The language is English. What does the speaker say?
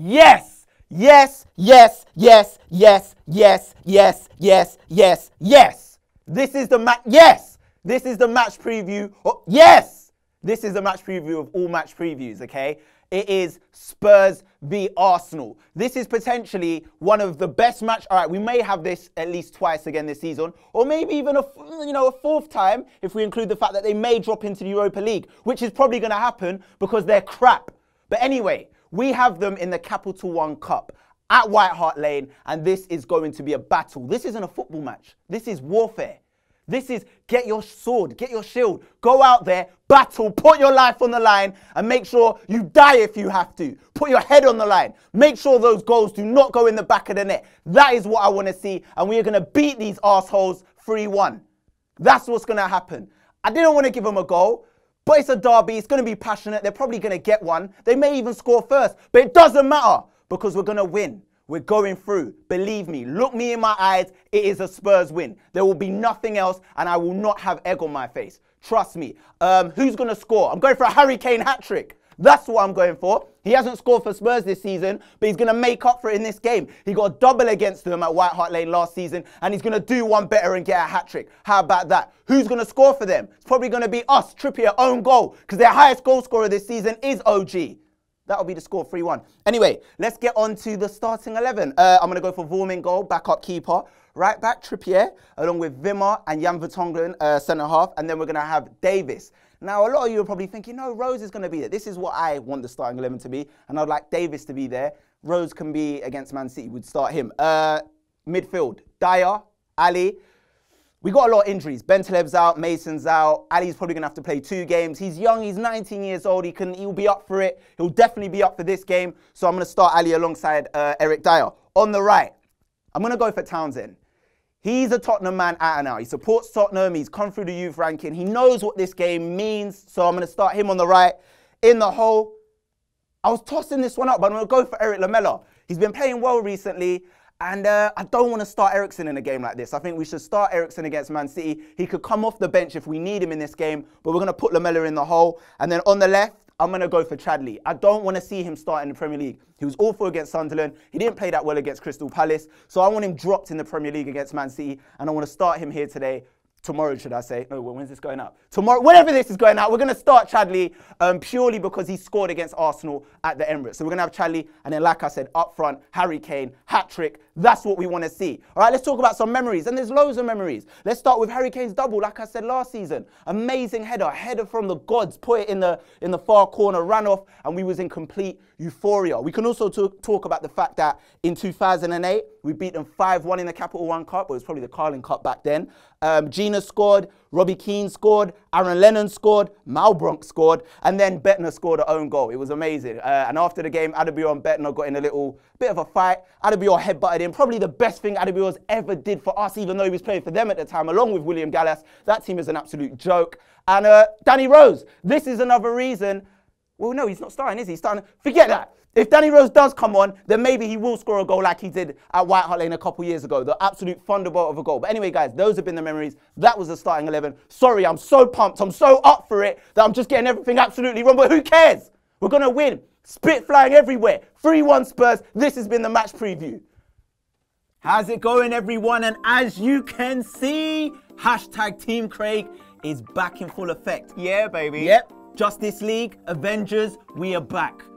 Yes, yes, yes, yes, yes, yes, yes, yes, yes, yes. This is the match. Yes, this is the match preview. Oh, yes, this is the match preview of all match previews. Okay, it is Spurs v Arsenal. This is potentially one of the best match. All right, we may have this at least twice again this season, or maybe even a you know a fourth time if we include the fact that they may drop into the Europa League, which is probably going to happen because they're crap. But anyway, we have them in the Capital One Cup at White Hart Lane, and this is going to be a battle. This isn't a football match. This is warfare. This is get your sword, get your shield, go out there, battle, put your life on the line, and make sure you die if you have to. Put your head on the line. Make sure those goals do not go in the back of the net. That is what I want to see, and we are going to beat these assholes 3 1. That's what's going to happen. I didn't want to give them a goal. But it's a derby. It's going to be passionate. They're probably going to get one. They may even score first. But it doesn't matter because we're going to win. We're going through. Believe me, look me in my eyes. It is a Spurs win. There will be nothing else, and I will not have egg on my face. Trust me. Um, who's going to score? I'm going for a Harry Kane hat trick. That's what I'm going for. He hasn't scored for Spurs this season, but he's going to make up for it in this game. He got a double against them at White Hart Lane last season, and he's going to do one better and get a hat trick. How about that? Who's going to score for them? It's probably going to be us, Trippier, own goal, because their highest goal scorer this season is OG. That'll be the score 3 1. Anyway, let's get on to the starting 11. Uh, I'm going to go for Vorm goal, backup keeper. Right back, Trippier, along with Wimmer and Jan Vertonghen, uh, centre half. And then we're going to have Davies. Now, a lot of you are probably thinking, no, Rose is going to be there. This is what I want the starting 11 to be. And I'd like Davies to be there. Rose can be against Man City. We'd start him. Uh, midfield, Dier, Alli, we got a lot of injuries. Bentaleb's out, Mason's out. Alli's probably gonna have to play two games. He's young, he's 19 years old. He can, he'll be up for it. He'll definitely be up for this game. So I'm gonna start Alli alongside uh, Eric Dier. On the right, I'm gonna go for Townsend. He's a Tottenham man out and out. He supports Tottenham. He's come through the youth ranking. He knows what this game means. So I'm gonna start him on the right. In the hole, I was tossing this one up, but I'm gonna go for Erik Lamela. He's been playing well recently. And uh, I don't want to start Eriksen in a game like this. I think we should start Eriksen against Man City. He could come off the bench if we need him in this game, but we're going to put Lamela in the hole. And then on the left, I'm going to go for Chadli. I don't want to see him start in the Premier League. He was awful against Sunderland. He didn't play that well against Crystal Palace. So I want him dropped in the Premier League against Man City. And I want to start him here today tomorrow, should I say? No, when's this going out? Tomorrow, whenever this is going out, we're going to start Chadli um, purely because he scored against Arsenal at the Emirates. So we're going to have Chadli, and then, like I said, up front, Harry Kane, hat trick. That's what we want to see. All right, let's talk about some memories, and there's loads of memories. Let's start with Harry Kane's double, like I said last season. Amazing header, header from the gods, put it in the in the far corner, ran off, and we was in complete euphoria. We can also talk about the fact that in 2008 we beat them 5-1 in the Capital One Cup. but It was probably the Carling Cup back then. Um, Jenas scored, Robbie Keane scored, Aaron Lennon scored, Malbranque scored, and then Bendtner scored her own goal. It was amazing. Uh, and after the game, Adebayor and Bendtner got in a little bit of a fight. Adebayor headbutted him. Probably the best thing Adebayor's ever did for us, even though he was playing for them at the time, along with William Gallas. That team is an absolute joke. And uh, Danny Rose, this is another reason. Well, no, he's not starting, is he? He's starting. Forget that. If Danny Rose does come on, then maybe he will score a goal like he did at White Hart Lane a couple years ago. The absolute thunderbolt of a goal. But anyway, guys, those have been the memories. That was the starting 11. Sorry, I'm so pumped. I'm so up for it that I'm just getting everything absolutely wrong. But who cares? We're going to win. Spit flying everywhere. 3 1 Spurs. This has been the match preview. How's it going, everyone? And as you can see, hashtag Team Craig is back in full effect. Yeah, baby. Yep. Justice League, Avengers, we are back.